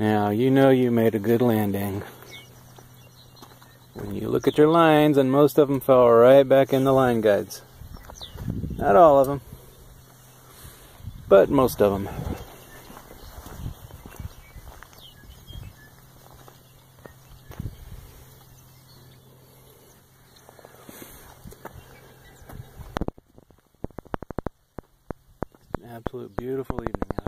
Now, you know you made a good landing. When you look at your lines, and most of them fell right back in the line guides. Not all of them, but most of them. absolute beautiful evening.